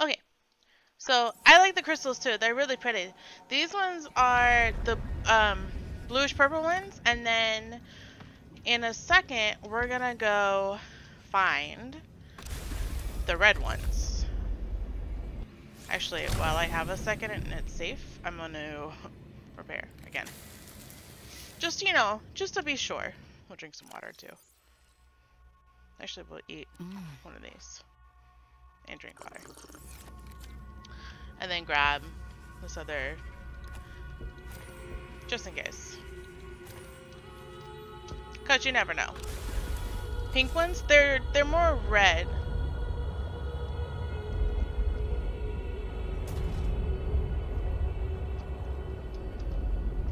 Okay. So I like the crystals too. They're really pretty. These ones are the um, bluish purple ones, and then in a second we're gonna go find the red ones. Actually, while I have a second and it's safe, I'm gonna repair again. Just you know, just to be sure. We'll drink some water too. Actually, we'll eat one of these and drink water. And then grab this other, just in case. Cause you never know. Pink ones, they're they're more red.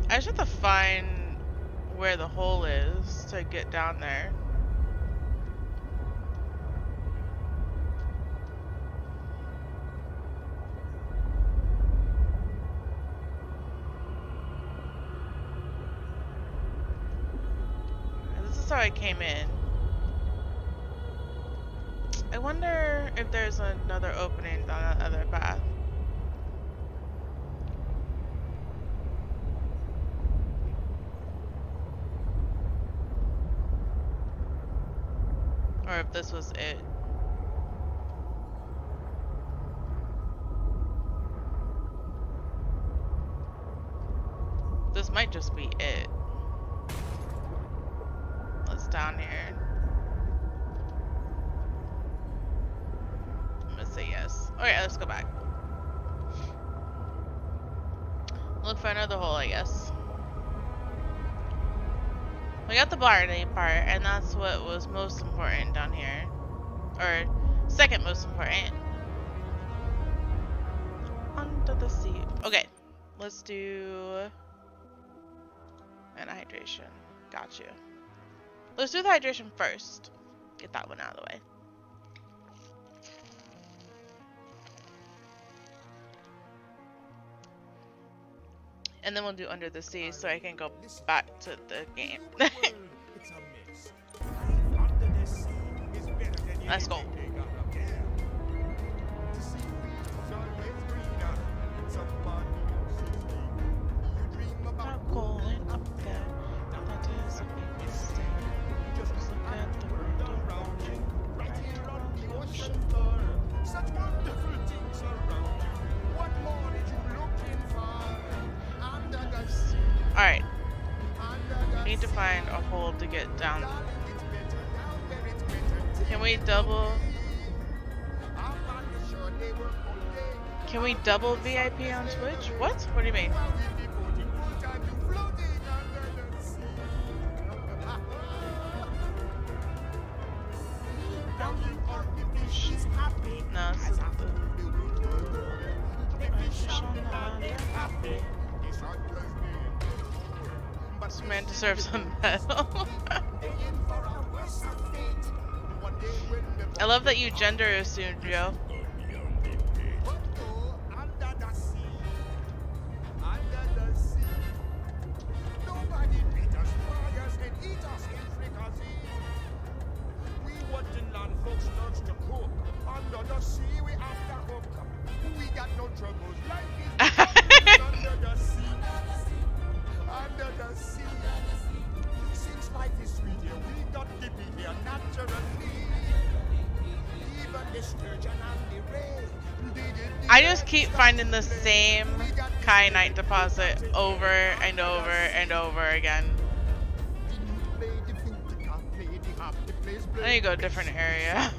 I just have to find where the hole is to get down there. I came in. I wonder if there's another opening down that other path. Or if this was it. Got part, and that's what was most important down here. Or second most important. Under the sea. Okay, let's do an hydration. Got you. Let's do the hydration first. Get that one out of the way. And then we'll do under the sea so I can go back to the game. Let's go. Alright. Need to find a hole to get down. Can we double? Can we double VIP on Twitch? What? What do you mean? Gender assumed, Joe. Just keep finding the same kyanite deposit over and over and over again. Need to go different area.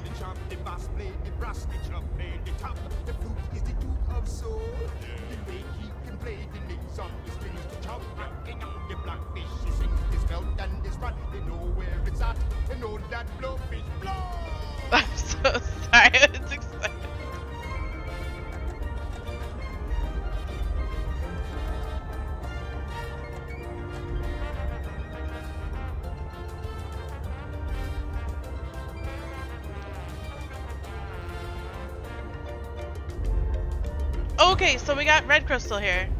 Okay, so we got red crystal here.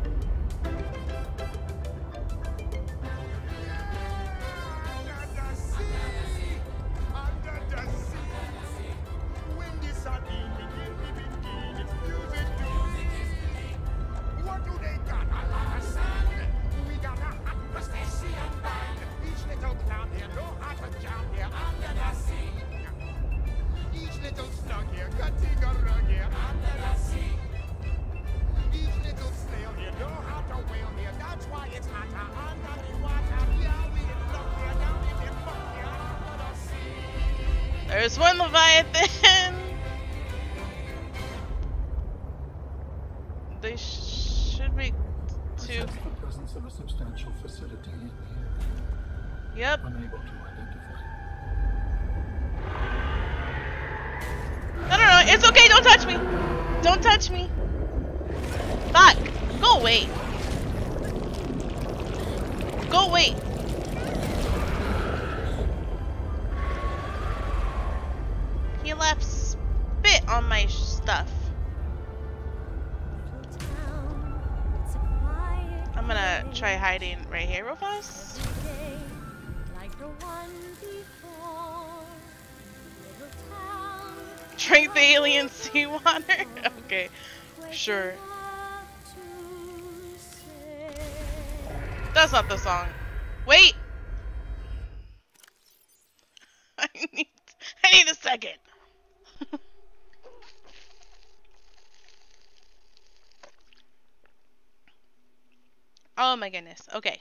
Away. Go away. He left spit on my stuff. I'm gonna try hiding right here real fast. Drink the alien seawater? okay. Sure. That's not the song. Wait! I need I need a second. oh my goodness. Okay.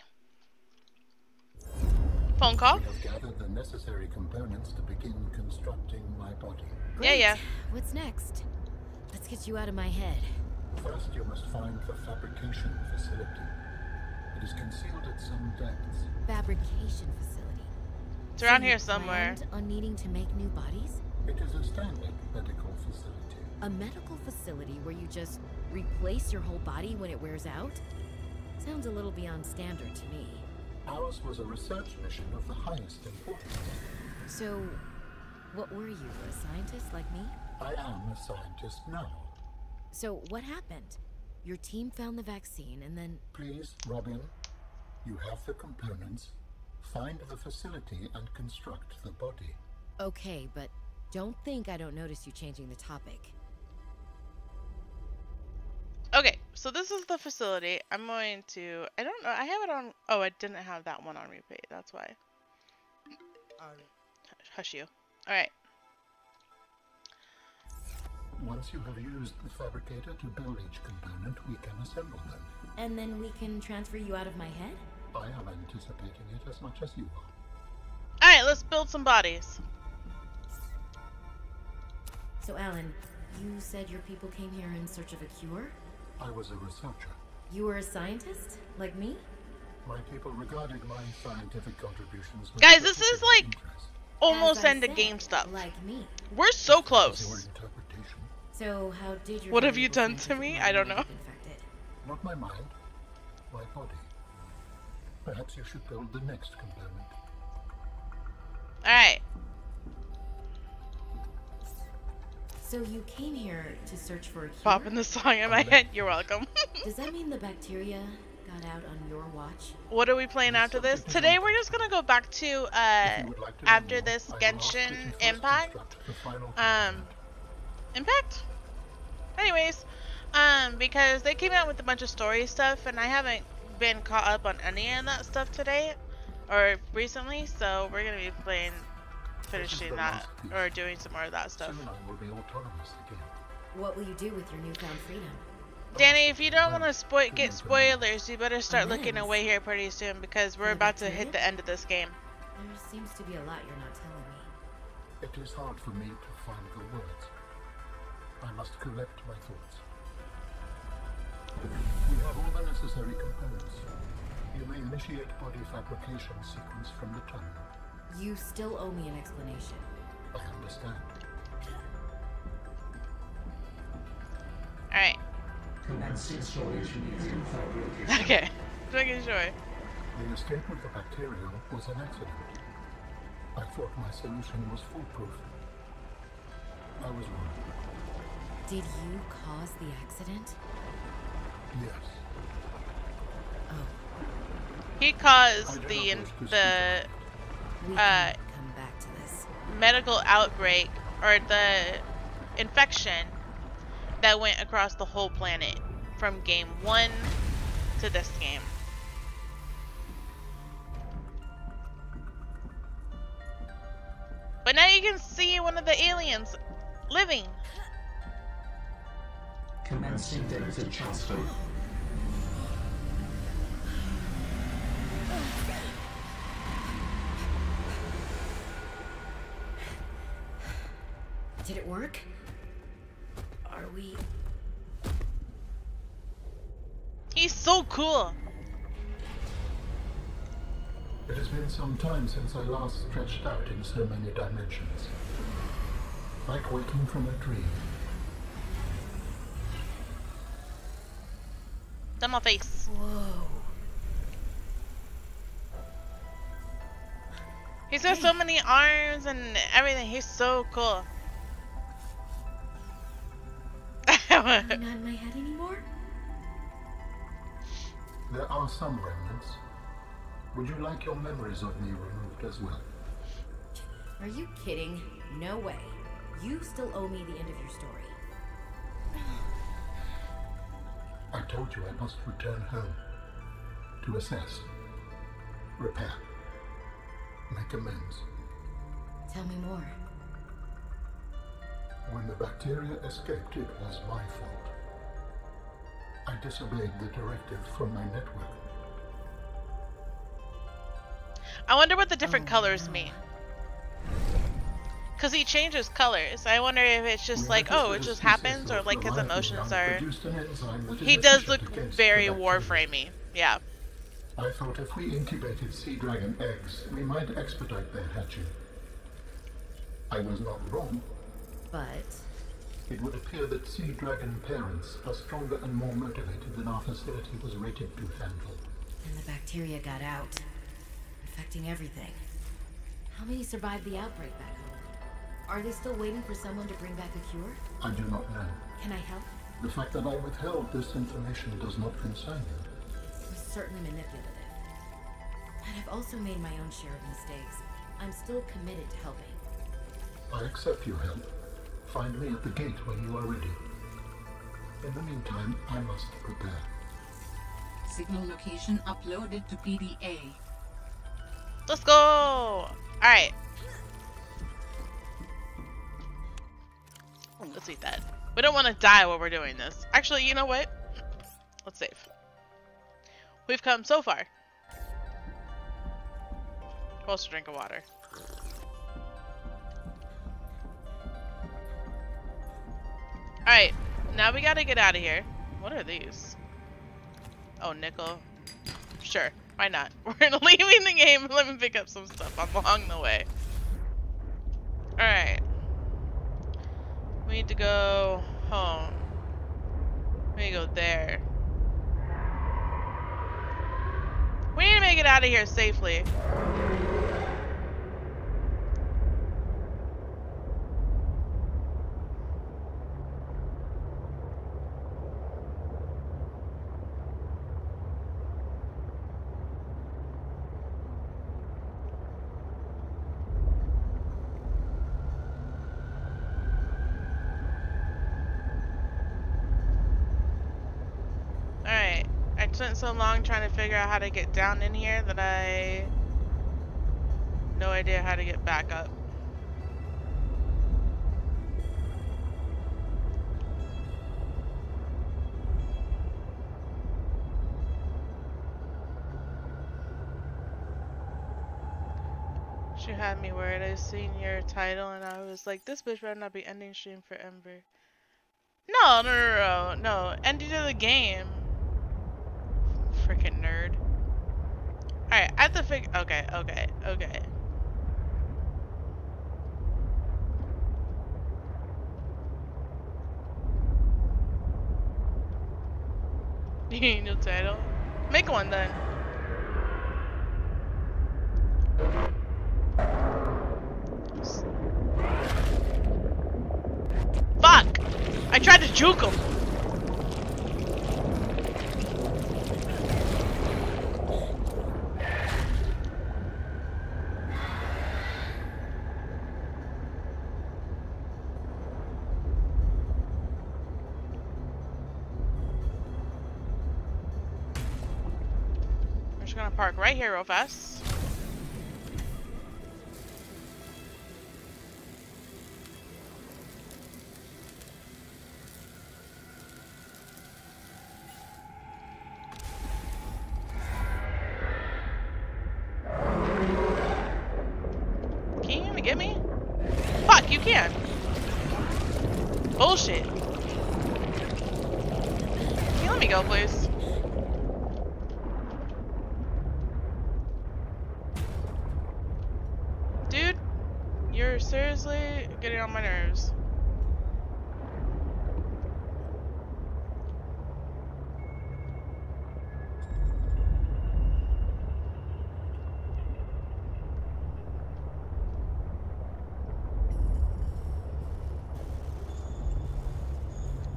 Phone call? We have gathered the necessary components to begin constructing my body. Yeah, yeah. What's next? Let's get you out of my head. First, you must find the fabrication facility. It is concealed at some depths. Fabrication facility. It's around So here somewhere. On needing to make new bodies? It is a standard medical facility. A medical facility where you just replace your whole body when it wears out? Sounds a little beyond standard to me. Ours was a research mission of the highest importance. So, what were you, a scientist like me? I am a scientist now. So, what happened? Your team found the vaccine and then. Please, Robin, you have the components. Find the facility and construct the body. Okay, but don't think I don't notice you changing the topic. Okay, so this is the facility. I'm going to. I don't know. I have it on. Oh, I didn't have that one on replay. That's why. Hush you. All right. Once you have used the fabricator to build each component, we can assemble them. And then we can transfer you out of my head? I am anticipating it as much as you are. All right. Let's build some bodies. So, Alan, you said your people came here in search of a cure? I was a researcher. You were a scientist? Like me? My people regarded my scientific contributions with Guys, this is like- interest. Almost As I end of game stuff. Like me. We're so As your close. Interpretation, So, how did your What have you done to me? I don't know. infected? not my mind, my body. Perhaps you should build the next component. All right. So you came here to search for a cure? Popping the song in my head. You're welcome. Does that mean the bacteria got out on your watch? what are we playing after this? Today we're just gonna go back to uh If you would like to after this I will ask that Genshin you Impact. construct the final Um, component. Impact. Anyways, um, because they came out with a bunch of story stuff, and I haven't been caught up on any of that stuff today or recently, so we're gonna be playing, finishing that last or doing some more of that stuff. Soon I will be autonomous again. What will you do with your newfound freedom? Danny, if you don't want to spo- get spoilers, you better start looking away here pretty soon because we're about to hit the end of this game. There seems to be a lot you're not telling me. It is hard for me to find the words. I must collect my thoughts. We have all the necessary components. You may initiate body fabrication sequence from the tunnel. You still owe me an explanation. I understand. All right. Commencing storage medium. Okay. Just making sure. The escape of the bacterium was an accident. I thought my solution was foolproof. I was wrong. Did you cause the accident? Yes. Oh, He caused the not wish to speak the about it. we Uh, come back to this. medical outbreak or the infection that went across the whole planet from game one to this game. But now you can see one of the aliens living. Commencing data transfer. Did it work? Are we. He's so cool. It has been some time since I last stretched out in so many dimensions. Like waking from a dream. My face. Whoa. He's got so many arms and everything. He's so cool. Am not in my head anymore? There are some remnants. Would you like your memories of me removed as well? Are you kidding? No way. You still owe me the end of your story. I told you I must return home. To assess. Repair. Make amends. Tell me more. When the bacteria escaped, it was my fault. I disobeyed the directive from my network. I wonder what the different Oh, colors no. mean. Because he changes colors. I wonder if it's just like, oh, it just happens, or like his emotions are. produced an enzyme that is He does look very. Warframey. Yeah. I thought if we incubated sea dragon eggs, we might expedite their hatching. I was not wrong. But. It would appear that sea dragon parents are stronger and more motivated than our facility was rated to handle. And the bacteria got out, infecting everything. How many survived the outbreak back home? Are they still waiting for someone to bring back a cure? I do not know. Can I help? The fact that I withheld this information does not concern you. It was certainly manipulative. And I've also made my own share of mistakes. I'm still committed to helping. I accept your help. Find me at the gate when you are ready. In the meantime, I must prepare. Signal location uploaded to PDA. Let's go! Alright. Let's eat that. We don't want to die while we're doing this. Actually, you know what? Let's save. We've come so far. Close to drink of water. Alright, now we gotta get out of here. What are these? Oh, nickel. Sure, why not? We're leaving the game. Let me pick up some stuff along the way. Alright. We need to go home. We need to go there. We need to make it out of here safely. Alright. I spent so long trying to figure out how to get down in here that I no idea how to get back up. She had me worried. I seen your title and I was like, this bitch better not be ending stream for Ember. No, no, no, no, no. Ending of the game. Freaking nerd. Alright, I have to figure. Okay, okay, okay. You title? Make one then. Fuck! I tried to juke him. Right here real fast.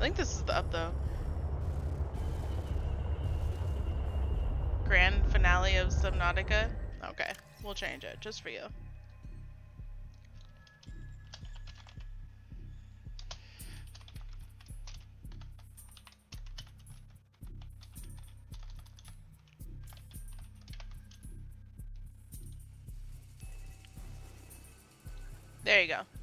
Think this is the up though. Grand finale of Subnautica. Okay, we'll change it just for you. There you go.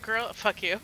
Girl. Fuck you.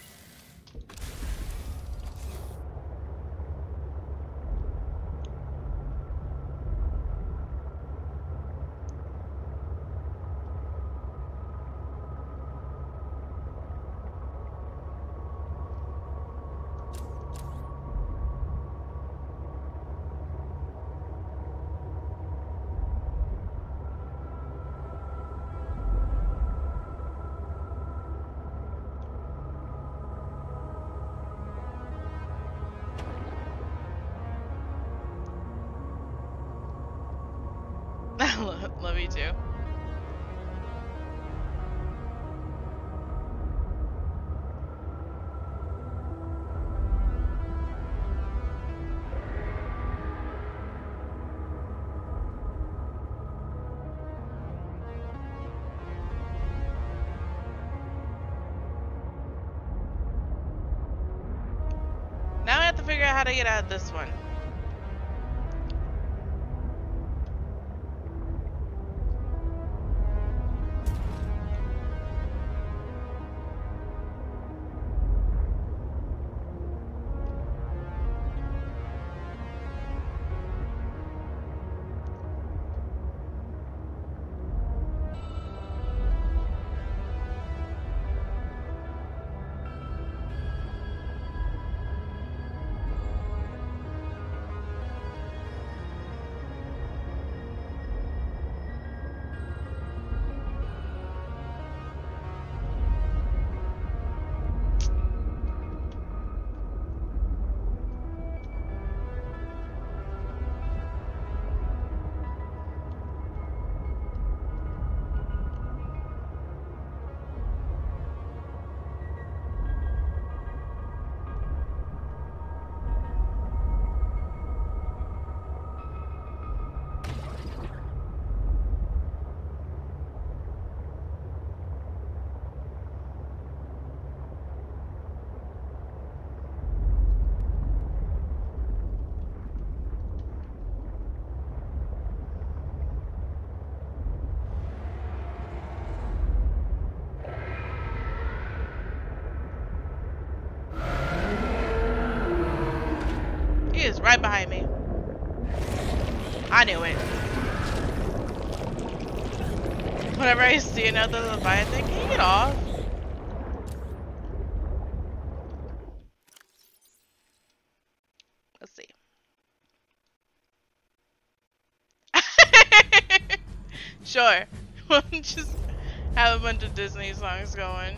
Figure out how to get out of this one. It. Whenever I see another Leviathan, can you get off? Let's see. sure. Just have a bunch of Disney songs going.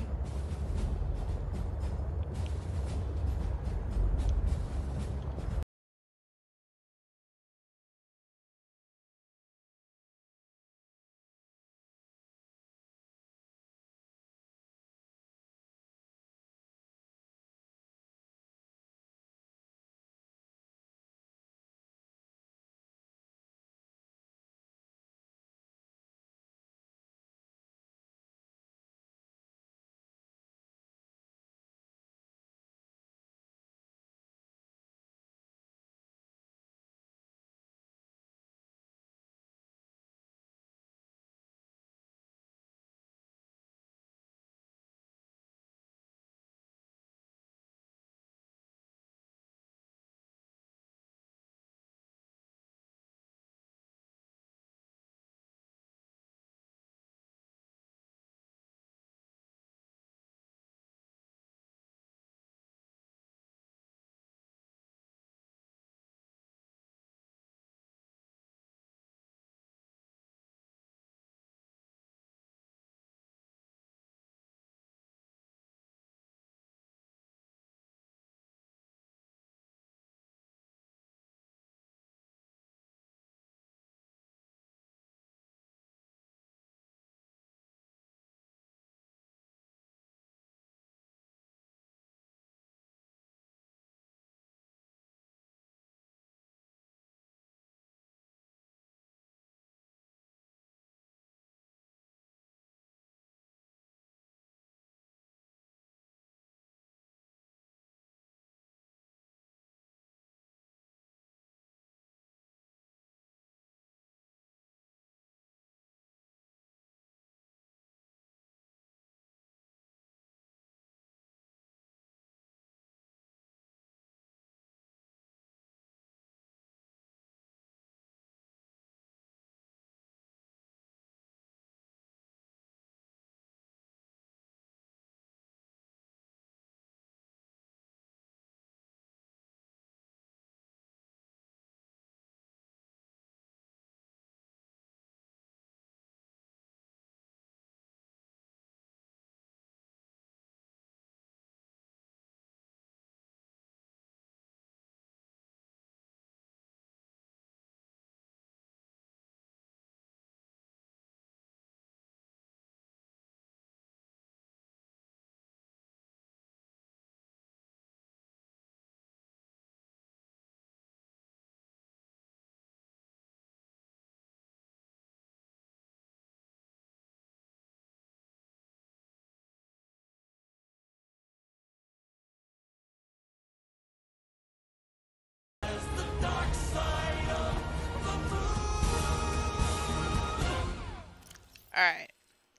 Alright.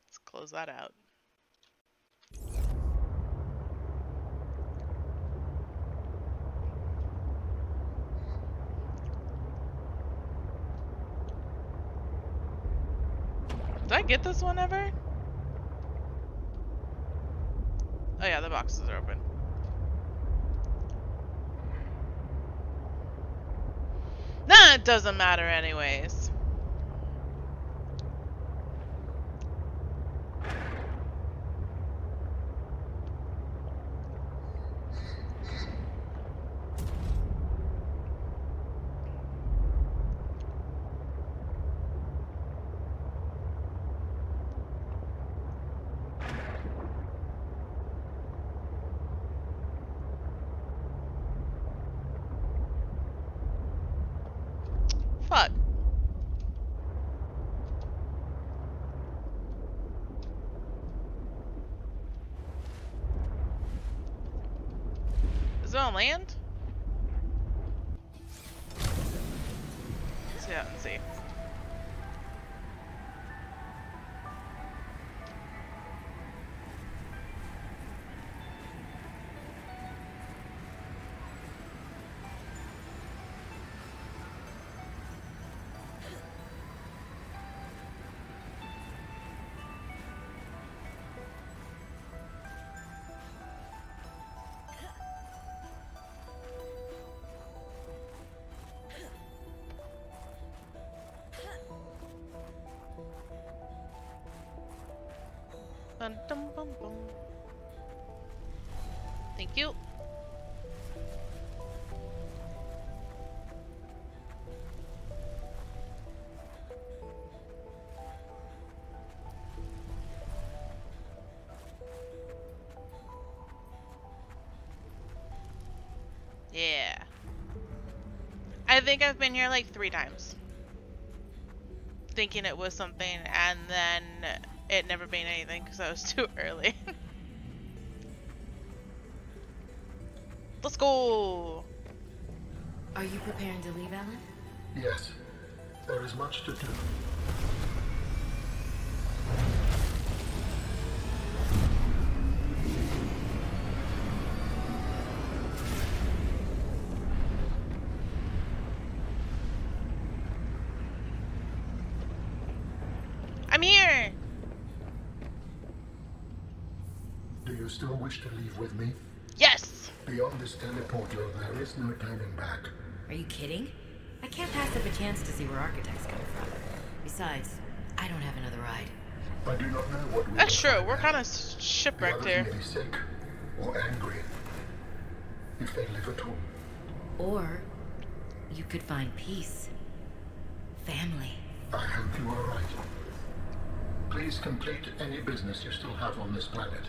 Let's close that out. Did I get this one ever? Oh yeah, the boxes are open. Nah, it doesn't matter anyways. Dun, dum, bum, bum. Thank you. Yeah. I think I've been here like three times. Thinking it was something and then it never being anything because I was too early. Let's go! Are you preparing to leave, Alan? Yes, there is much to do. Still wish to leave with me? Yes! Beyond this teleporter, there is no turning back. Are you kidding? I can't pass up a chance to see where architects come from. Besides, I don't have another ride. I do not know what we That's true, we're kind of shipwrecked others here. may be sick or angry. If they live at all. Or you could find peace. Family. I hope you are right. Please complete any business you still have on this planet.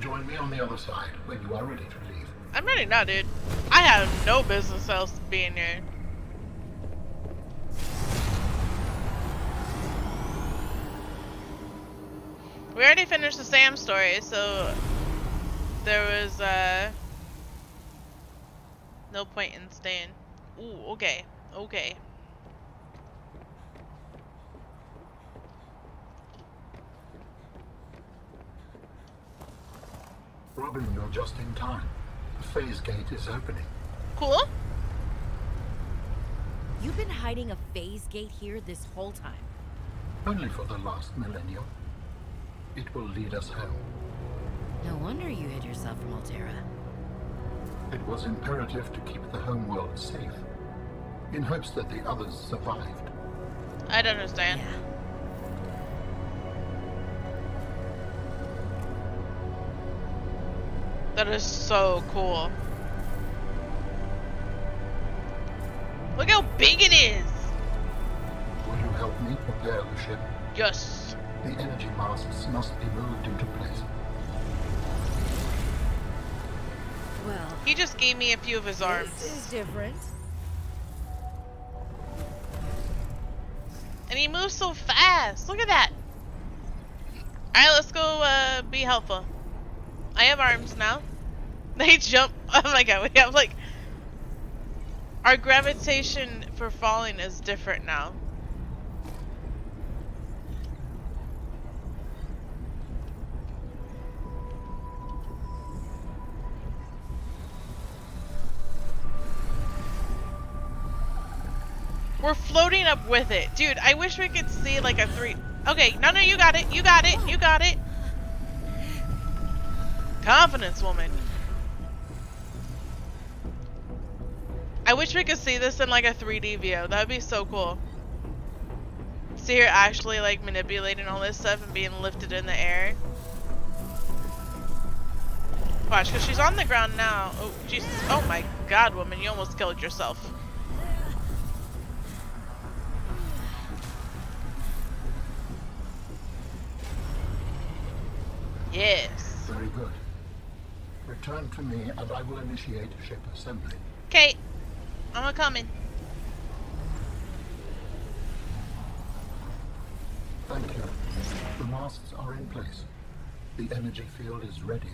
Join me on the other side when you are ready to leave. I'm ready now, dude. I have no business else being here. We already finished the Sam story, so there was uh no point in staying. Ooh, okay, okay. Robin, you're just in time. The phase gate is opening. Cool. You've been hiding a phase gate here this whole time. Only for the last millennium. It will lead us home. No wonder you hid yourself from Alterra. It was imperative to keep the homeworld safe, in hopes that the others survived. I don't understand. Yeah. That is so cool. Look how big it is! Will you help me prepare the ship? Yes. The energy masks must be moved into place. Well, He just gave me a few of his arms. this is different. And he moves so fast. Look at that. Alright, let's go uh, be helpful. I have arms now. They jump. Oh my god, we have like... Our gravitation for falling is different now. We're floating up with it. Dude, I wish we could see like a three... Okay, no, no, you got it. You got it. You got it. Confidence, woman. I wish we could see this in like a 3D view. That would be so cool. See her actually like manipulating all this stuff and being lifted in the air. Watch, because she's on the ground now. Oh, Jesus. Oh my god, woman, you almost killed yourself. Yes. Very good. Return to me and I will initiate ship assembly. Okay. I'm a coming. Thank you. The masts are in place. The energy field is ready.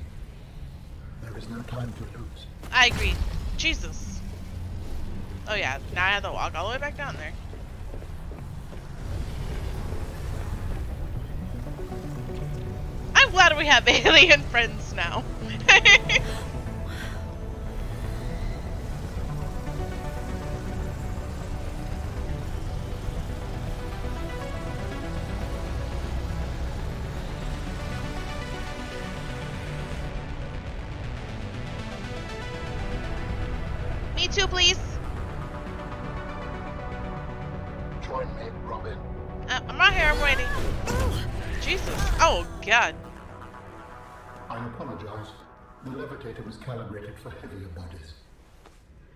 There is no time to lose. I agree. Jesus. Oh yeah, now I have to walk all the way back down there. I'm glad we have alien friends now. calibrated for heavier bodies.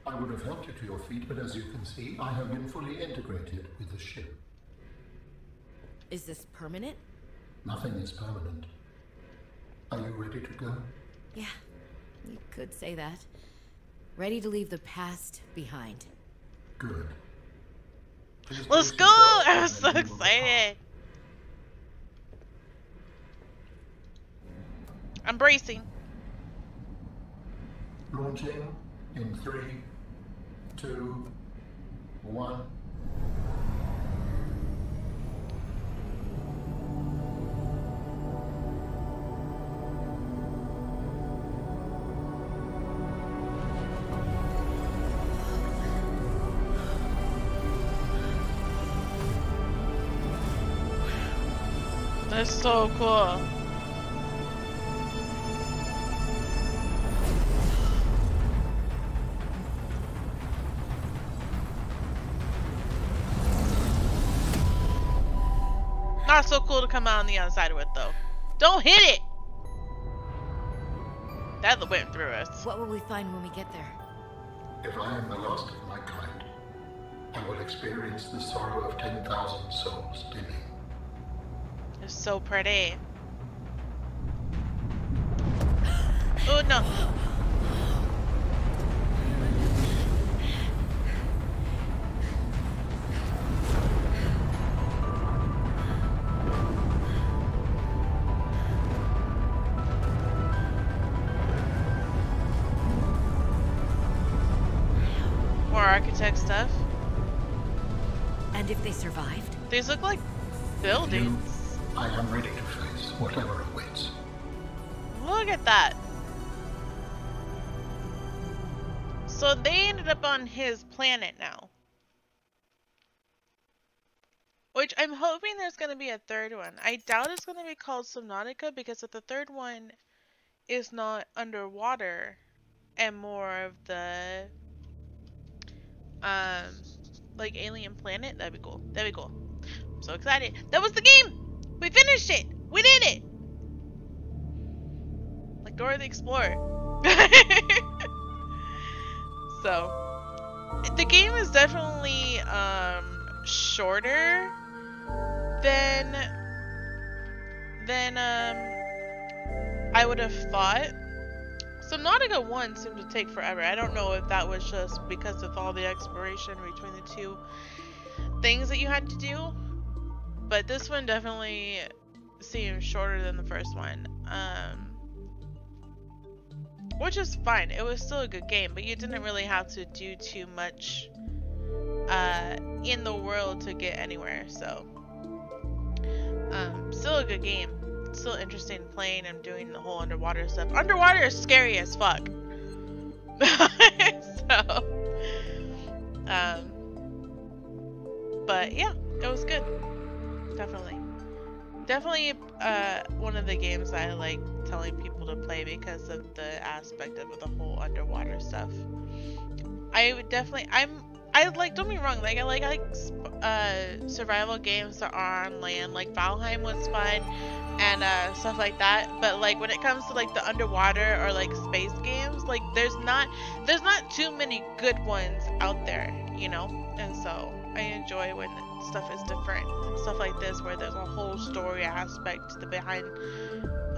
I would have helped you to your feet, but as you can see, I have been fully integrated with the ship. Is this permanent? Nothing is permanent. Are you ready to go? Yeah, you could say that. Ready to leave the past behind. Good. Please Let's go! I'm so then we will excited. I'm bracing. Launching in three, two, one. That's so cool. Not so cool to come out on the outside with though. Don't hit it! That went through us. What will we find when we get there? If I am the last of my kind, I will experience the sorrow of 10,000 souls dimming. It's so pretty. Oh no. These look like buildings. I am ready to face whatever awaits. Look at that. So they ended up on his planet now. Which I'm hoping there's going to be a third one. I doubt it's going to be called Subnautica because if the third one is not underwater and more of the um like alien planet, that'd be cool. That'd be cool. So excited. That was the game! We finished it! We did it! Like Dora the Explorer. so, the game is definitely um, shorter than than um, I would have thought. So Subnautica 1 seemed to take forever. I don't know if that was just because of all the exploration between the two things that you had to do. But this one definitely seems shorter than the first one. Um, which is fine. It was still a good game, but you didn't really have to do too much uh, in the world to get anywhere. So, um, still a good game. Still interesting playing and doing the whole underwater stuff. Underwater is scary as fuck. so, um, but yeah, it was good. Definitely. Definitely uh, one of the games I like telling people to play because of the aspect of the whole underwater stuff. I would definitely, I'm, I like, don't be wrong, like, I like, like uh, survival games that are on land, like Valheim was fun and uh, stuff like that, but like when it comes to like the underwater or like space games, like there's not, there's not too many good ones out there, you know, and so I enjoy when stuff is different. Stuff like this where there's a whole story aspect to the behind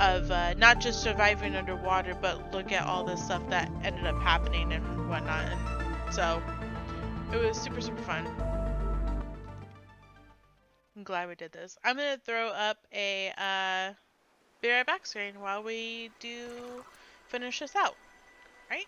of uh, not just surviving underwater but look at all the stuff that ended up happening and whatnot. And so it was super super fun. I'm glad we did this. I'm gonna throw up a uh, be right back screen while we do finish this out. Right